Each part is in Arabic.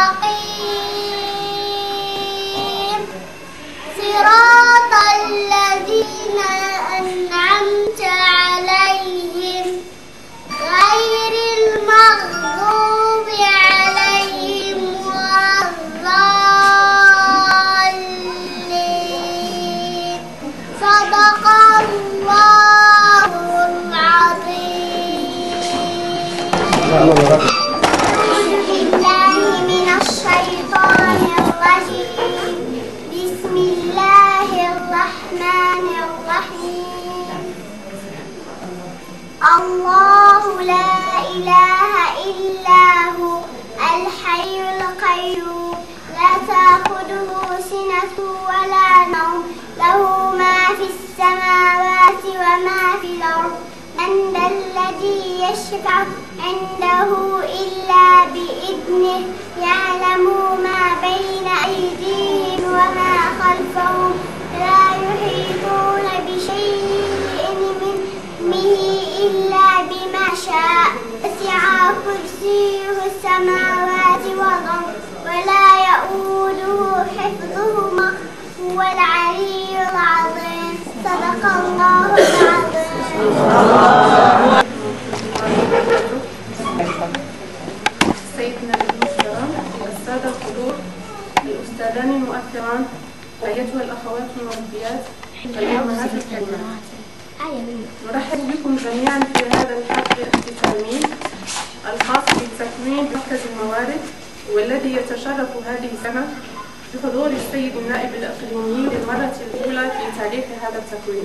المستقيم صراط يشفع عنده إلا بإذنه. يعلم ما بين أيديهم وما خلفهم. لا يحيطون بشيء من علمه إلا بما شاء. وسع كرسيه السماوات والأرض ولا يؤوده حفظهما. هو العلي العظيم. صدق الله العظيم سيدنا المحترم السادة الحضور الأستاذان المؤثران أيتها الأخوات المربيات الأمهات الكريمات نرحب بكم جميعا في هذا الحفل الاختتامي الخاص بتكوين مركز الموارد والذي يتشرف هذه السنة بحضور السيد النائب الإقليمي للمرة الأولى في تاريخ هذا التكوين.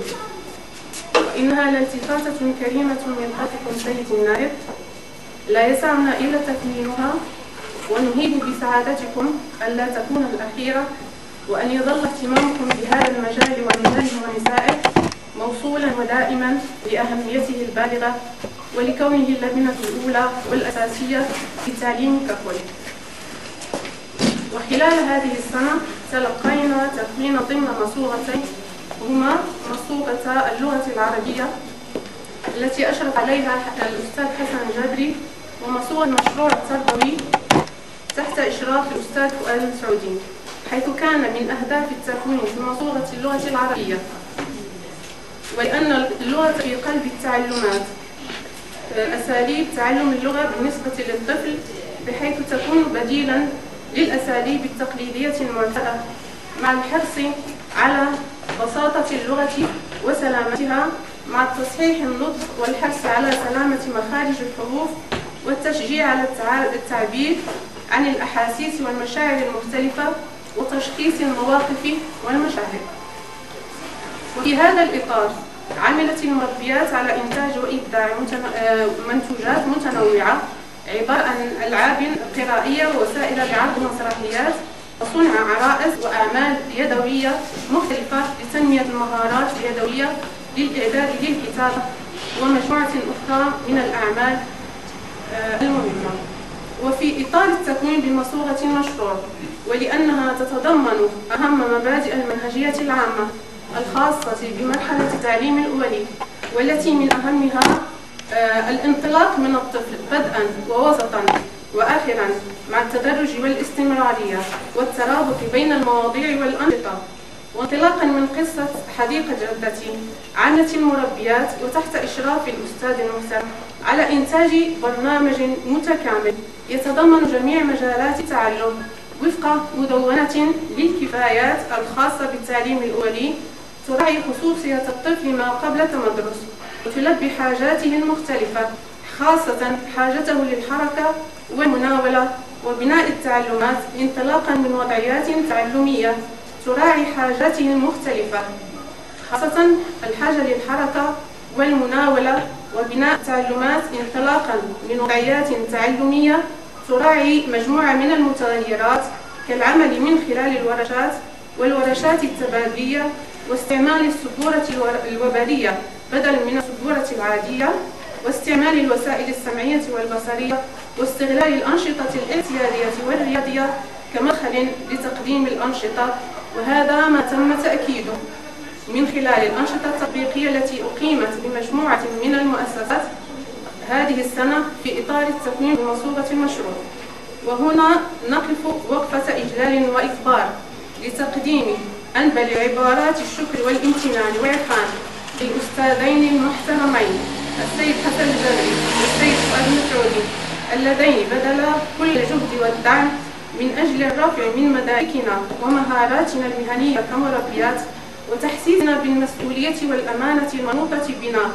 وإنها لالتفاتة كريمة من طرفكم سيد النائب. لا يسعنا إلا تكميلها ونهيب بسعادتكم ألا تكون الأخيرة وأن يظل اهتمامكم بهذا المجال ورجاله ونسائه موصولا ودائما لأهميته البالغة ولكونه اللبنة الأولى والأساسية في التعليم ككل وخلال هذه السنة تلقينا تكوين ضمن مصوغتين هما مصوغة اللغة العربية التي أشرف عليها الأستاذ حسن جابري ومصوغ المشروع التربوي تحت إشراف الأستاذ فؤاد السعودي حيث كان من أهداف التكوين في مصوغة اللغة العربية ولأن اللغة في قلب التعلمات أساليب تعلم اللغة بالنسبة للطفل بحيث تكون بديلا للأساليب التقليدية المعتادة مع الحرص على بساطة اللغة وسلامتها مع تصحيح النطق والحرص على سلامة مخارج الحروف والتشجيع على التعبير عن الأحاسيس والمشاعر المختلفة وتشخيص المواقف والمشاعر وفي هذا الإطار عملت المربيات على إنتاج وإبداع منتوجات متنوعة عبارة عن ألعاب قرائية ووسائل لعرض مسرحيات وصنع عرائس وأعمال يدوية مختلفة لتنمية المهارات اليدوية للإعداد للكتابة ومجموعة أخرى من الأعمال المهمة. وفي إطار التكوين بمصوغة المشروع ولأنها تتضمن أهم مبادئ المنهجية العامة الخاصة بمرحلة التعليم الأولي والتي من أهمها الانطلاق من الطفل بدءا ووسطا وآخرا مع التدرج والاستمرارية والترابط بين المواضيع والأنشطة وانطلاقا من قصة حديقة جدتي عانت المربيات وتحت إشراف الأستاذ المحترم على إنتاج برنامج متكامل. يتضمن جميع مجالات التعلم وفق مدونة للكفايات الخاصة بالتعليم الأولي تراعي خصوصية الطفل ما قبل تمدرس وتلبي حاجاته المختلفة خاصة حاجته للحركة والمناولة وبناء التعلمات انطلاقا من وضعيات تعلمية تراعي حاجاته المختلفة خاصة الحاجة للحركة والمناولة وبناء التعلمات انطلاقا من وضعيات تعلمية تراعي مجموعة من المتغيرات كالعمل من خلال الورشات والورشات التبادلية واستعمال السبورة الوبرية بدلا من السبورة العادية واستعمال الوسائل السمعية والبصرية واستغلال الأنشطة الاعتيادية والرياضية كمدخل لتقديم الأنشطة وهذا ما تم تأكيده. من خلال الأنشطة التطبيقية التي أقيمت بمجموعة من المؤسسات هذه السنة في إطار التكوين بمصوبة المشروع. وهنا نقف وقفة إجلال وإخبار لتقديم أنبل عبارات الشكر والامتنان والعرفان للأستاذين المحترمين السيد حسن الجبري والسيد فؤاد المسعودي اللذين بذلا كل الجهد والدعم من أجل الرفع من مداركنا ومهاراتنا المهنية كمربيات وتحسيسنا بالمسؤولية والأمانة المنوطة بنا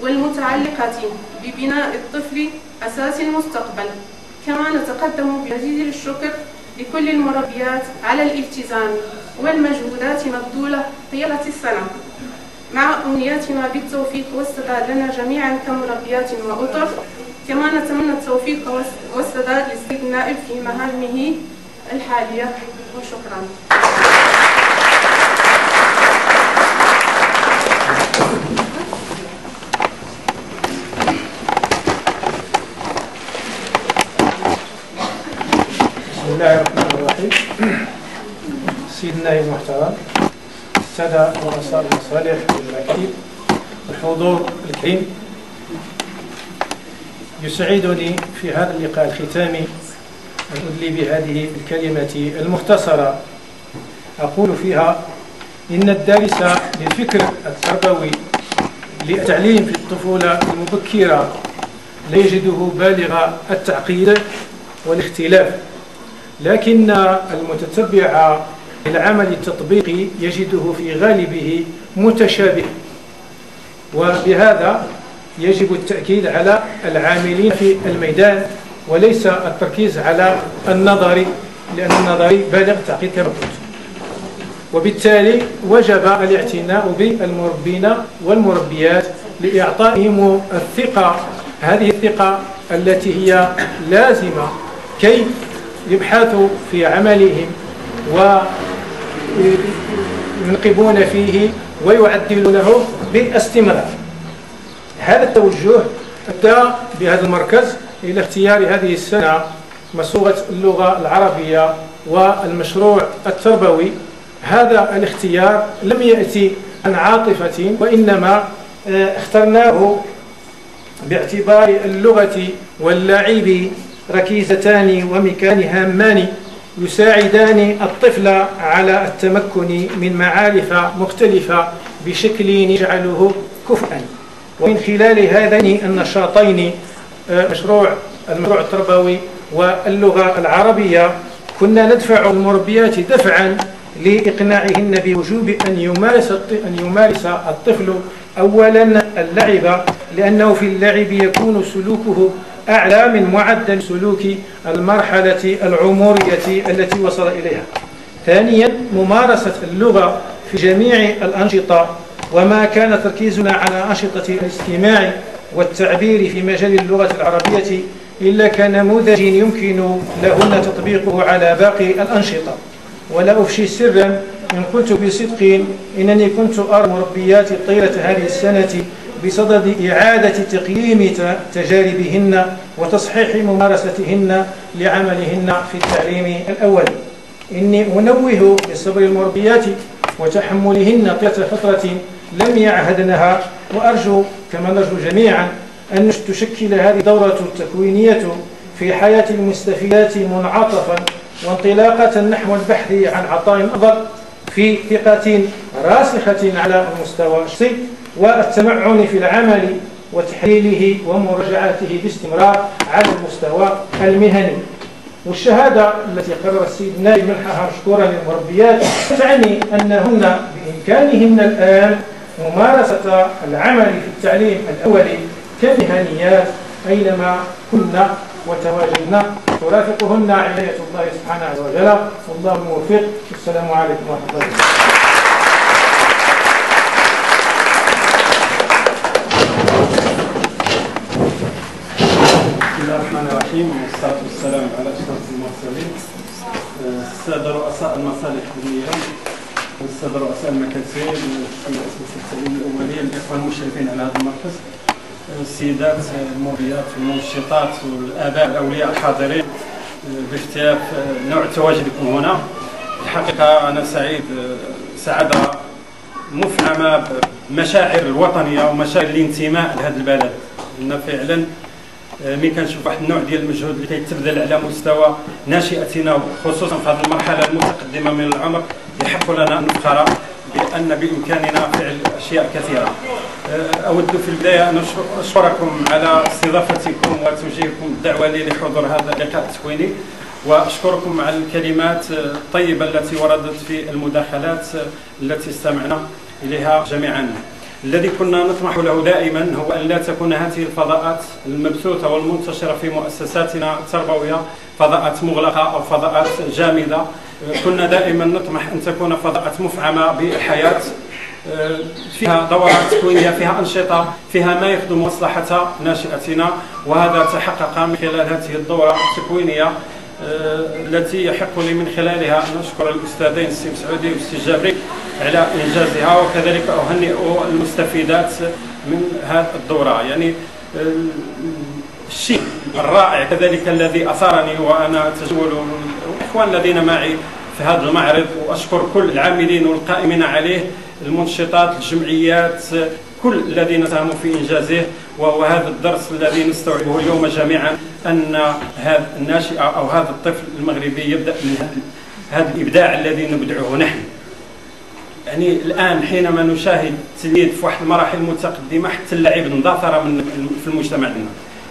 والمتعلقة ببناء الطفل أساس المستقبل. كما نتقدم بجزيل الشكر لكل المربيات على الالتزام والمجهودات المبذولة طيلة السنة. مع أمنياتنا بالتوفيق والسداد لنا جميعا كمربيات وأطر كما نتمنى التوفيق والسداد للسيد النائب في مهامه الحالية. وشكرا. الله الرحمن الرحيم سيدنا المحترم السادة ورؤساء المصالح والمكاتب الحضور الكريم. يسعدني في هذا اللقاء الختامي أن أدلي بهذه الكلمة المختصرة. أقول فيها إن الدارس للفكر التربوي للتعليم في الطفولة المبكرة لا يجده بالغ التعقيد والاختلاف. لكن المتتبع للعمل التطبيقي يجده في غالبه متشابه. وبهذا يجب التأكيد على العاملين في الميدان وليس التركيز على النظر لأن النظري بالغ تعقيد كما قلت. وبالتالي وجب الاعتناء بالمربين والمربيات لإعطائهم الثقة هذه الثقة التي هي لازمة كي يبحثوا في عملهم وينقبون فيه ويعدلونه باستمرار. هذا التوجه أدى بهذا المركز إلى اختيار هذه السنة مصوغة اللغة العربية والمشروع التربوي. هذا الاختيار لم يأتي عن عاطفة وإنما آه، اخترناه باعتبار اللغة واللعب ركيزتان ومكان هامان يساعدان الطفل على التمكن من معارف مختلفة بشكل يجعله كفءا ومن خلال هذين النشاطين آه، مشروع المشروع التربوي واللغة العربية كنا ندفع المربيات دفعا لإقناعهن بوجوب أن يمارس أن يمارس الطفل أولا اللعب لأنه في اللعب يكون سلوكه أعلى من معدل سلوك المرحلة العمرية التي وصل إليها. ثانيا ممارسة اللغة في جميع الأنشطة وما كان تركيزنا على أنشطة الاستماع والتعبير في مجال اللغة العربية إلا كنموذج يمكن لهن تطبيقه على باقي الأنشطة. ولا أفشي سرا إن قلت بصدق إنني كنت أرى مربيات طيلة هذه السنة بصدد إعادة تقييم تجاربهن وتصحيح ممارستهن لعملهن في التعليم الأولي إني أنوه بصبر المربيات وتحملهن طيلة فترة لم يعهدنها وأرجو كما نرجو جميعا أن تشكل هذه الدورة التكوينية في حياة المستفيدات منعطفا وانطلاقة نحو البحث عن عطاء أفضل في ثقة راسخة على المستوى الشخصي والتمعن في العمل وتحليله ومراجعته باستمرار على المستوى المهني. والشهادة التي قرر السيد النائب منحها مشكورا للمربيات تعني أنهن بإمكانهن الآن ممارسة العمل في التعليم الأولي كمهنيات أينما كنا وتواجدنا ترافقهن عناية الله سبحانه وتعالى. والله الموفق والسلام عليكم ورحمة الله الرحمن الرحيم والصلاة والسلام على أشرف المرسلين. السادة رؤساء المصالح الدينية والسادة رؤساء المكاتب المسلسلين الأولية الإخوان المشرفين على هذا المركز. السيدات المربيات والمنشطات والآباء الأولياء الحاضرين باختلاف نوع تواجدكم هنا. الحقيقة أنا سعيد سعادة مفعمة بمشاعر الوطنية ومشاعر الانتماء لهذا البلد. إن فعلا ملي كنشوف واحد النوع ديال المجهود اللي كيتبذل على مستوى ناشئتنا خصوصا في هذه المرحلة المتقدمة من العمر يحق لنا أن نفخر بأن بإمكاننا فعل أشياء كثيرة. أه، أود في البداية أن أشكركم على استضافتكم وتوجيهكم الدعوة لي لحضور هذا اللقاء التكويني وأشكركم على الكلمات الطيبة التي وردت في المداخلات التي استمعنا إليها جميعا. الذي كنا نطمح له دائما هو أن لا تكون هذه الفضاءات المبثوثة والمنتشرة في مؤسساتنا التربوية فضاءات مغلقة أو فضاءات جامدة. كنا دائما نطمح أن تكون فضاءات مفعمة بالحياة. فيها دورات تكوينيه فيها أنشطة فيها ما يخدم مصلحة ناشئتنا وهذا تحقق من خلال هذه الدورة التكوينيه التي يحق لي من خلالها أن أشكر الأستاذين السي مسعودي والسي جابري على إنجازها وكذلك أهنئ المستفيدات من هذه الدورة. يعني الشيء الرائع كذلك الذي اثرني وأنا أتجول الإخوان الذين معي في هذا المعرض وأشكر كل العاملين والقائمين عليه المنشطات الجمعيات كل الذين ساهموا في إنجازه. وهو هذا الدرس الذي نستوعبه اليوم جميعا أن هذا الناشئه أو هذا الطفل المغربي يبدأ من هذا الإبداع الذي نبدعه نحن. يعني الآن حينما نشاهد تلميذ في واحد المراحل المتقدمة حتى اللعب اندثر من في المجتمع ديالنا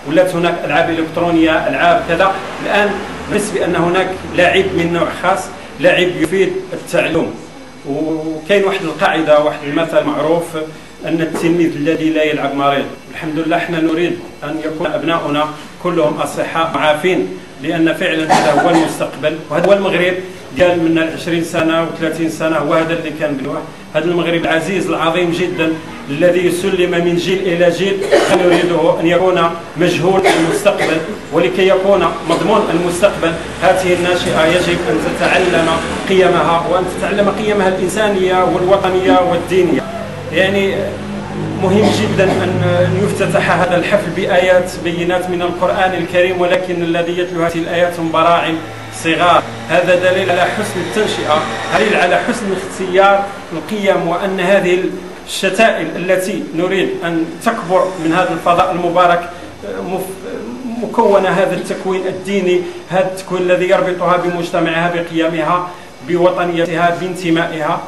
ولات هناك ألعاب إلكترونية ألعاب كذا. الآن نحس بأن هناك لاعب من نوع خاص لاعب يفيد التعلم. وكاين واحد القاعدة واحد المثل معروف أن التلميذ الذي لا يلعب مريض. الحمد لله إحنا نريد أن يكون أبناؤنا كلهم أصحاء معافين لأن فعلا هذا هو المستقبل وهذا هو المغرب. قال من 20 سنة و30 سنة هو هذا اللي كان بنوه هذا المغرب العزيز العظيم جدا الذي سلم من جيل إلى جيل. نريده أن يكون مجهول المستقبل؟ ولكي يكون مضمون المستقبل هذه الناشئة يجب أن تتعلم قيمها وأن تتعلم قيمها الإنسانية والوطنية والدينية. يعني مهم جدا أن يفتتح هذا الحفل بآيات بينات من القرآن الكريم ولكن الذي يتلو هذه الآيات براعم صغار. هذا دليل على حسن التنشئة دليل على حسن اختيار القيم وأن هذه الشتائل التي نريد أن تكبر من هذا الفضاء المبارك مكونة هذا التكوين الديني هذا التكوين الذي يربطها بمجتمعها بقيمها بوطنيتها بانتمائها.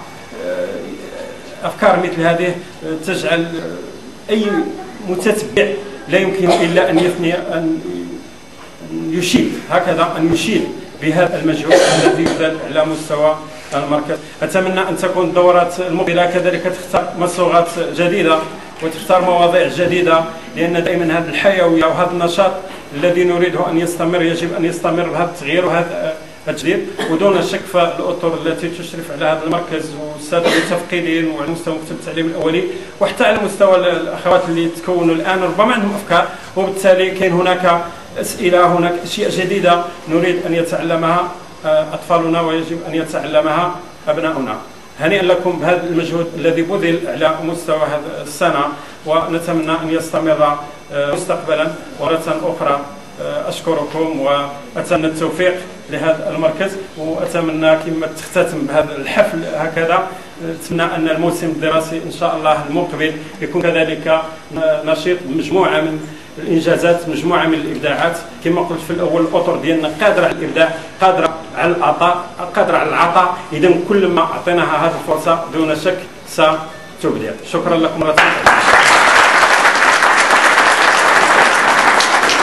أفكار مثل هذه تجعل أي متتبع لا يمكن إلا أن يثني أن يشيد هكذا أن يشيد بهذا المجهود الذي يبذل على مستوى المركز. أتمنى أن تكون الدورات المقبلة كذلك تختار مصوغات جديدة وتختار مواضيع جديدة لأن دائما هذه الحيويه وهذا النشاط الذي نريده أن يستمر يجب أن يستمر بهذا التغيير وهذا التجديد. ودون شك فالأطر التي تشرف على هذا المركز والسادة المتفقدين وعلى مستوى مكتب التعليم الأولي وحتى على مستوى الأخوات اللي تكونوا الآن ربما عندهم أفكار وبالتالي كاين هناك اسئله هناك أشياء جديدة نريد أن يتعلمها آه، أطفالنا ويجب أن يتعلمها أبناؤنا. هنيئا لكم بهذا المجهود الذي بذل على مستوى هذه السنة ونتمنى أن يستمر آه، مستقبلا مرة أخرى. آه، أشكركم وأتمنى التوفيق لهذا المركز وأتمنى كما تختتم بهذا الحفل هكذا. نتمنى أن الموسم الدراسي إن شاء الله المقبل يكون كذلك نشيط مجموعة من الإنجازات مجموعة من الإبداعات. كما قلت في الأول الأطر ديالنا قادرة على الإبداع قادرة على العطاء قادرة على العطاء. اذا كل ما أعطيناها هذه الفرصة دون شك ستبدع. شكرا لكم.